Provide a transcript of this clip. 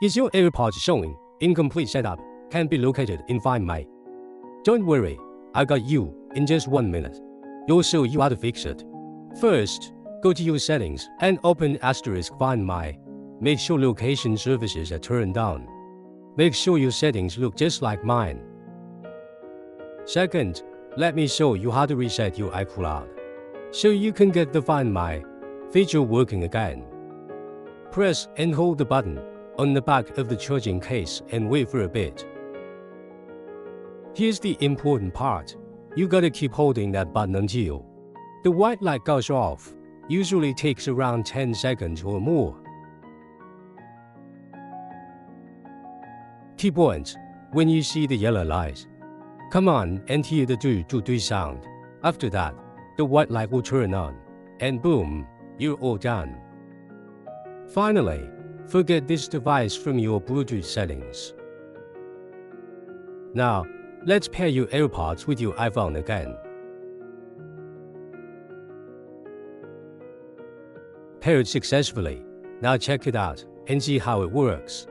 Is your AirPods showing incomplete setup? Can be located in Find My. Don't worry, I got you in just one minute. You'll show you how to fix it. First, go to your settings and open asterisk Find My. Make sure location services are turned on. Make sure your settings look just like mine. Second, let me show you how to reset your iCloud so you can get the Find My feature working again. Press and hold the button on the back of the charging case and wait for a bit. Here's the important part. You gotta keep holding that button until the white light goes off. Usually takes around 10 seconds or more. Key points. When you see the yellow light, come on and hear the do do do sound. After that, the white light will turn on, and boom, you're all done. Finally, forget this device from your Bluetooth settings. Now, let's pair your AirPods with your iPhone again. Paired successfully. Now check it out and see how it works.